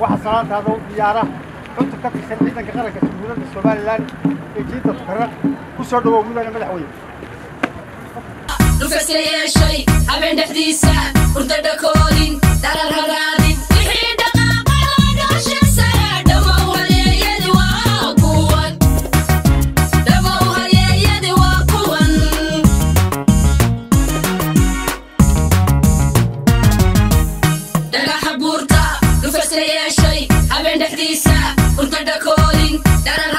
Waxaa salaantaada u diyaara. Cunta ka tirsan ciidanka qaranka jamhuuriyadda somalilan ee jiidda tukaraq ku soo dhawow mudane madaxweyne. Yeeshay habeen dhexdiisa hurda dhakoodin darar haraadin yeeshay habeen dhexdiisa hurda dhakoodin darar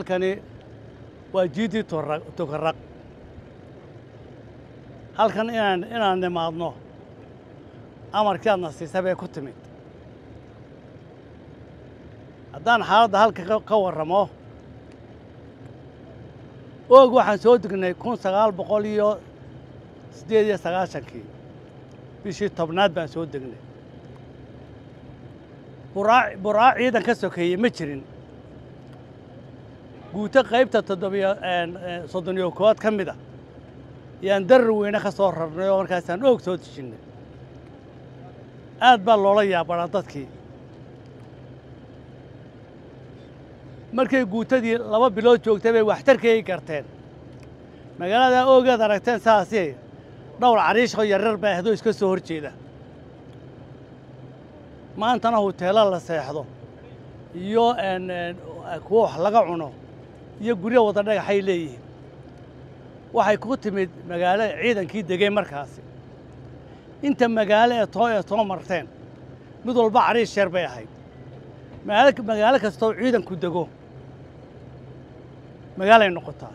halkani waa jiidii tukaraq halkan inaan inaan nimaadno amarkii aadna siisay bay ku timid haddaan xaaladda halka ka- warramo oog waxaan soo degnay kun sagaal boqol iyo siddeed iyo sagaashankii bishii tobnaad baan soo degnay buraa buraa ciidan ka sokeeyey ma jirin guuto qaybta toddobiyo soddon iyo koowaad ka mid a yaan darar weyne ka soo rarnay oo markaasaan oog soo dejinnay aad baa loola yaabanaa dadkii markay guutadii laba bilood joogtay bay waxtarkeey garteen magaalada oogeed aragteen saasi dhowr cariishoo yaryar baa ahdoo iska soo hor jeeda maantana huteelo la seexdo iyo kuwo wax laga cuno iyo guryo wada dhagaxay leeyihiin. Waxay ku timid magaalo ciidankii degay markaasi. Inta magaalo ee too ee soo marteen mid walba cariish yar bay ahayd. Magaalo kastoo ciidanku dego magaalay noqotaa.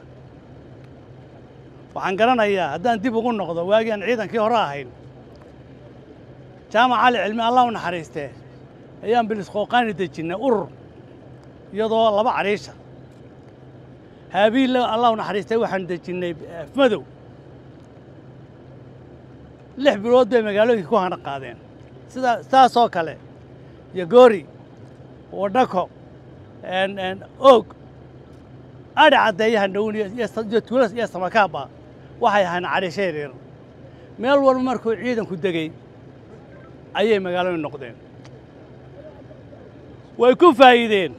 Waxaan garanayaa haddaan dib ugu noqdo waagii aan ciidankii hore ahayn jaamac cali cilmi allah u naxariistee ayaan bilisqooqaani dejinnay urur iyadoo laba cariisha haabiille allah naxariistay waxaan dejinnay afmadow lix bilood bay magaalooyinka ku hana qaadeen. Sida saasoo kale yogoori wadhako oog adhi caddeeyaha dhowni iyo tuulas iyo samakaaba waxay ahaan cariisho yaryar meel walba markuu ciidanku degey ayay magaalooyin noqdeen. Way ku faa'iideen.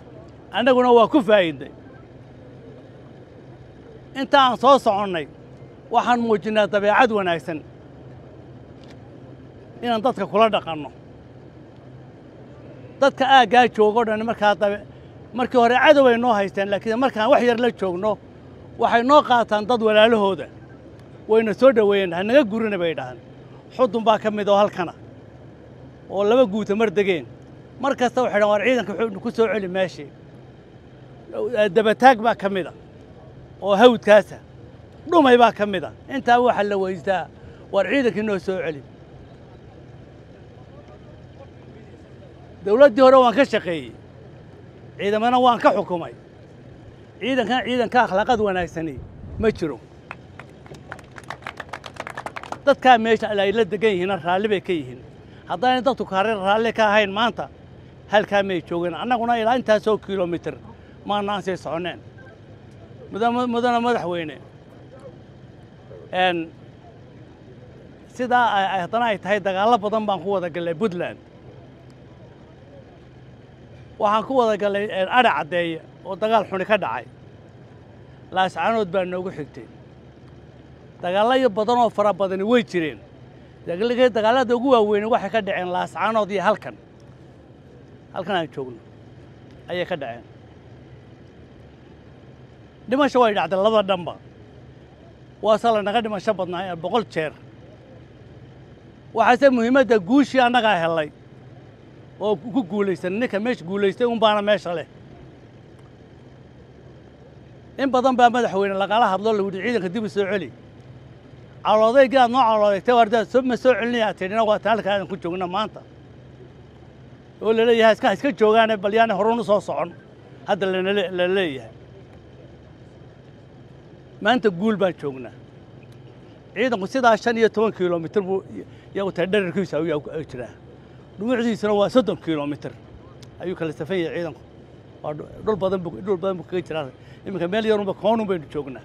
Annaguna waa ku faa'iidnay inta aan soo soconnay waxaan muujinnaa dabeecad wanaagsan. Inaan dadka kula dhaqanno. Dadka aaggaa joogo dhan markaa markii hore cadow ay noo haysteen laakiin markaan wax yar la joogno waxay noo qaataan dad walaalahooda. Wayna soo dhoweeyeen hanaga gurina bay dhahaan. Xudun baa ka mid oo halkana oo laba guuta mar degeen. Mar kasta waxay dhahan war ciidanka wuxuu ku soo celi meeshii dabataag baa ka mid a أو هود كاسا روما يبقى كمدا أنت اوح اللو ويزدا وأرعيدك إنه سوء علم. دولة دي هروان كشقي عيدان مانا وان كحكومي. عيدان كان عيدان كاخلاقات وأنا يساني مجرو داد كان ميش على إلاد دقين هنا رالبه كيهن. هداني دادو كارير رالي كاهين مانتا هل كان ميش شوغين عنا قنا إلا انتا سو كيلومتر. ما ناسي سعونين mudana madaxweyne. Sidaa haddana ay tahay dagaallo badan baan ku wada gallay puntland. Waxaan ku wada gallay adha caddeeye oo dagaal xuni ka dhacay. Laascaanood baa noogu xigtay. Dagaallayo badan oo fara badani way jireen. Dagaallada ugu waaweyne waxay ka dhaceen laascaanood iyo halkan. Halkan aan joogno. Ayay ka dhaceen dhimasho way dhacday labada dhanba waase lanaga dhimasho badnaa boqol jeer waxaase muhiimadda guushii annagaa hellay oo ku guulaysan ninka meesha guulaystay un baana meesha leh in badan baa madaxweyne lagala hadlo la yidhi ciidanka dib u soo celi caloodaygii aad noo caloodaygtay wardaad ma soo celinaya tidhina waa taan halka aadan ku joogna maanta oo la leeyahay iska iska joogaane bal yaani horun u soo socon hadda la leeyahay maanta guul baan joognaa ciidanku sidaa shan iyo toban kilomitir buu iyagu tahay dherarkiisa ayuu jiraa dhumucdiisuna waa soddon kilomitir ayuu kala safan yahay ciidanku waa dhul badan bu dhul badan buu kaga jiraa iminka meel yarunba koonun baynu joognaa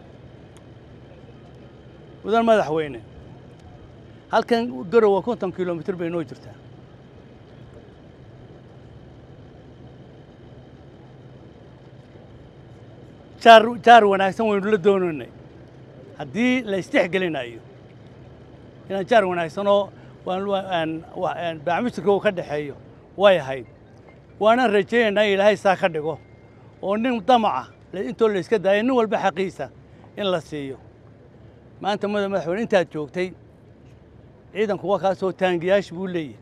mudan madaxweyne halkan garowa konton kilomitir bay noo jirtaa jaar wanaagsan waynu la doonaynay haddii la istixgelinayo inaan jaar wanaagsanoo baacmijirka uu ka dhexeeyo way ahayd waanaan rajaynaynaa in ilaahay saa ka dhigo oo nin damaca intoo la iska daayo nin walba xaqiisa in la siiyo maanta mada madaxweyne intaad joogtay ciidanku waa kaasoo taangiyaashi buu leeyahay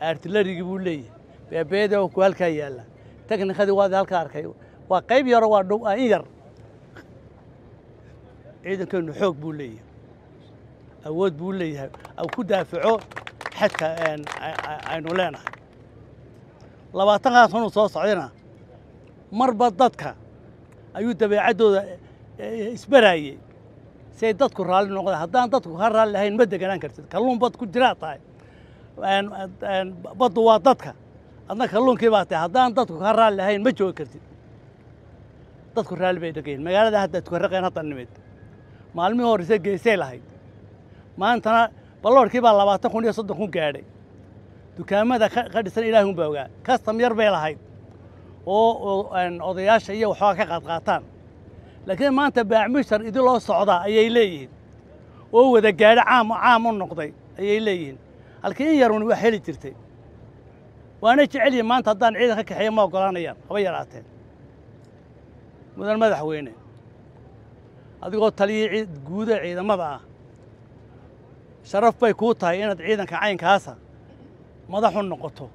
artilarigii buu leeyahay beebeeda ku halkaa yaalla teknikadii waad halka arkay waa qayb yaro waa in yar ciidankeennu xoog buu leeyahay. Awood buu leeyahay. Au ku daafaco xadka aynu leenahay. Labaatankaas hunu soo socdayna marba dadka ayuu dabeecaddooda isbaraayey si ay dadku raalli noqdaan haddaan dadku ka raalli lahayn ma deganaan kartid. Kalluun bad ku jiraa tahay. Baddu waa dadka. Adna kalluunkii baa tahay haddaan dadku ka raalli lahayn ma joogi kartid. Dadku raalli bay dhagayin magaalada hadda tukarraqeen hadda nimid maalmihii horeyse geesay lahayd. Maantana balloorkii baa labaatan kun iyo soddon kun gaadhay. Dukaamada ka dhisan ilaahi unbaa ogaa. Kastam yar bay lahayd oo odayaasha iyo waxooga ka qaadqaataan laakiin maanta baacmishar idin loo socdaa ayay leeyihiin. Oo wada gaadho caam caam u noqday ayay leeyihiin. Halkii in yarun wax heli jirtay. Waana jecel yihiin maanta haddaan ciidan ka kaxeeya ma oggolaanayaan haba yaraateen mudan madaxweyne adigoo taliyii guuda ciidamada ah. Sharaf bay kuu tahay inaad ciidanka caynkaasa madaxu noqoto.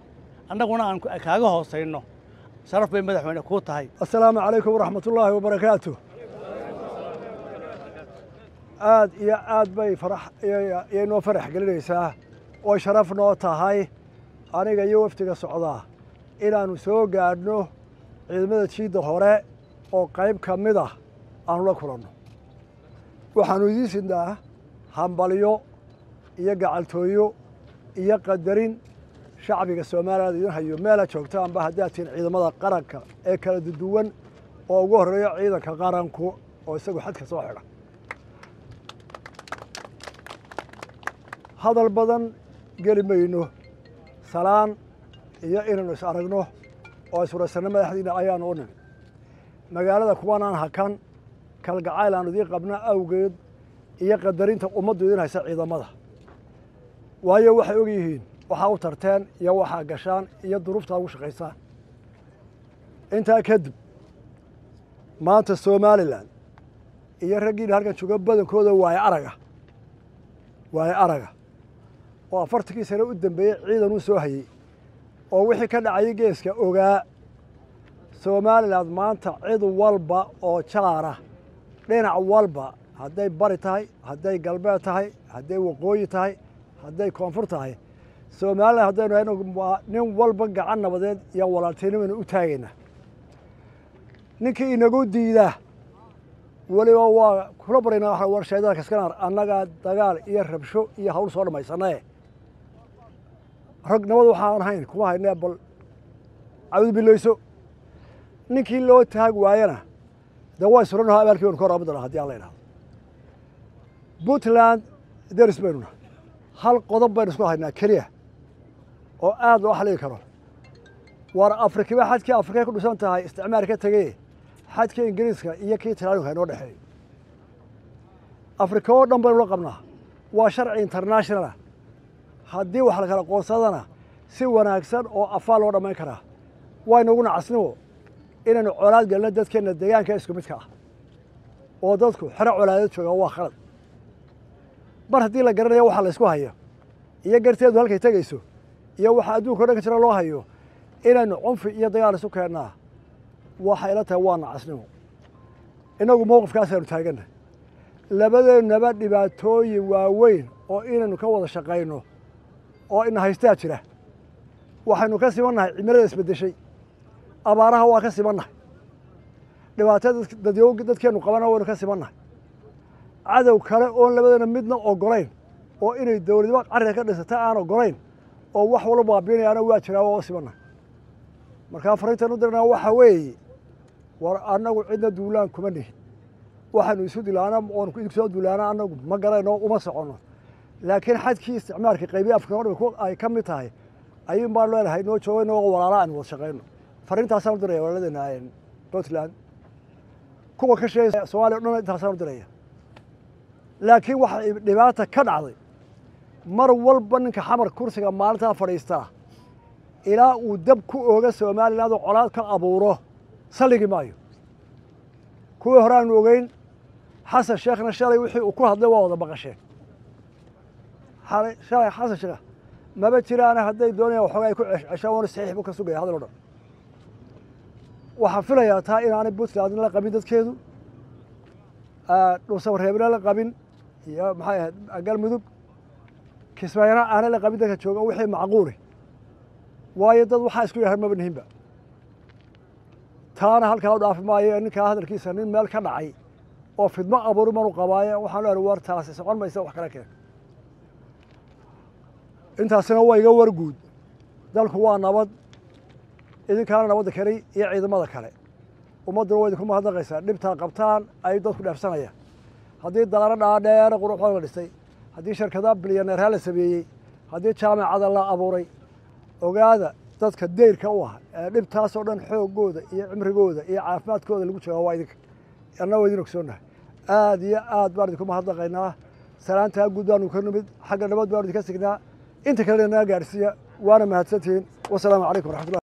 Annaguna aan kaaga hoosayno. Sharaf bay madaxweyne kuu tahay. Asalaamu calaykum waraxmat ullaahi wabarakaatu. Aad iyo aad bay iyo noo farax gelinaysaa. Oo sharaf noo tahay. Aniga iyo wafdiga socdaa inaannu soo gaadhno ciidamada jiidda hore oo qayb ka mid ah aanu la kulanno waxaannu idiin sidnaa hambalyo iyo gacaltooyo iyo qadarin shacbiga soomaaliyaad idin hayo meela joogtaanba haddaad tihiin ciidamada qaranka ee kala duduwan oo ugu horreeya ciidanka qaranku oo isagu xadka soo xidha. Hadal badan geli mayno salaan iyo inaynu is aragno oo iswaraysanno madaxdiina ayaanu u nimi magaalada kuwanaan hakan kalgacayl aanu idiin qabna awgeed iyo qadarinta ummaddu idin haysa ciidamada. Waayo waxay og yihiin waxaa u tarteen iyo waxaa gashaan iyo duruuftaa ugu shaqaysaan. Intaa kadib maanta somalilan iyo raggiina halkan jooga badankooda waaye araga waaye araga oo afartankii sane u dambeeyey ciidan uu soo hayey oo wixii ka dhacayay geeska ogaa somalilan maanta cid walba oo jaara dhinac walba hadday bari tahay hadday galbeed tahay hadday waqooyi tahay hadday koonfur tahay. Somalilan haddaynu waa nin walba gacan nabadeed iyo walaaltinimaynu u taagaynaa ninkii inagu diidaa weliba waa kula baraynaa waxa war kaskanaar annagaa dagaal iyo rabsho iyo hawl soo dhammaysanae rag nabad waxaan ahayn kuma haynee bal cawd bilayso ninkii loo taag waayana dee waa suranaho abaalkii baynu ka waraaban doonaa haddii aan la idhahdo puntland deris baynu nahay hal qodob baynu isku haynaa keliya. Oo aad loo xaligi karo. War afrikiba xadkii afrikay ku dhisan tahay isticmaar ka tegey. Xadkii ingiriiska iyo kii talaaninka inoo dhexeeyo afrika oo dhan baynu la qabnaa. Waa sharci internationalah haddii wax la kala qoonsadana si wanaagsan oo afaa loo dhammayn karaa. Waynaguna casnimo inaynu colaad gelno dadkeenna deegaanka isku midka ah. Oo dadku xero colaadeed joogaan waa khalad. Mar haddii la garanayo waxa la ysku hayo iyo garteedu halkay tegayso iyo waxa adduunka o dhan ka jira loo hayo inaynu cunfi iyo dagaal isu keennaa waxay ila tahay waa nacasnimo. Innagu mowqifkaasaynu taagannahay. Labadeennaba dhibaatooyin waaweyn oo inaynu ka wada shaqayno oo ina haystaa jira waxaynu ka simannahay cimilada isbeddeshay abaaraha waa ka simannahay dhibaatada dadyo dadkeennu qabana waynu ka simannahay cadow kale oon labadeena midna ogolayn oo inay dowladnimo carriga ka dhisata aan ogolayn oo wax walba baabiinayaana waa jiraa waa u simannahay markaa fariintan u dirnaa waxa weeye war annagu cidna duulaan kuma nihin waxaanu isu dilaana oonu idinku soo duulaana annagu ma garayno uma soconno. Laakiin xadkii isticmaalka qaybiya afrika o dhan ay ka mid tahay ayuun baan leenahay noo jooga inagoo walaala aan wada shaqayno fariintaasaan u diraya walaladeena puntland kuwa ka sheegay somaaliya o dhan u diraya laakiin waxa dhibaata ka dhacday mar walba ninka xamar kursiga maalintaa fadhiistaa ilaa uu dab ku ooga somaliland oo colaad ka abuuro salligi maayo kuwii hore aanu ogeyn xasan sheekhna shalay wixii uu ku hadlay waa wada maqasheen shalay xasan sheekh maba jiraana hadday doonayaan waxoogaa ay ku ceshaan waana saxiix buu ka sugaya hadal o dhan waxaan filayaa taa inaanay puntland la qabin dadkeedu. Dhuusabareebna la qabin. Iyo maxay ahayd galmudug kismaayana aanay la qabin dadka jooga wixii macquuli waayo dad waxaa isku yahan maba nihinba taana halkaa u dhaafi maayo ninkaa hadalkiisa nin meel ka dhacay oo fidmo abuuri manu qabaaye waxaan leehay war taasi socon maysa wax kala keen intaasina waa iga war guud. Dalku waa nabad idinkaana nabadda kale iyo ciidamada kale. Ummadduna waa idinku mahadnaqaysaa dhibtaa qabtaan ay dadku dheefsanayaan haddii daaro dhaadheera quruxooda la dhistay haddii shirkadaha bilyaneerha la sameeyey. Haddii jaamacada la abuuray. Ogaada dadka deyrka u ah ee dhibtaasoo dhan xoogooda iyo cimrigooda iyo caafimaadkooda lagu jooga waa idinka. Anna idin ogsoonnahay. Aad iyo aad baan idinku mahadnaqaynaa. Salaantaa guud baanu ka nimid xagga nabad baanu idinka signaa. Inta kalena naga gaadhsiiya waana mahadsantihiin wasalaamu calaykum waraxmatullah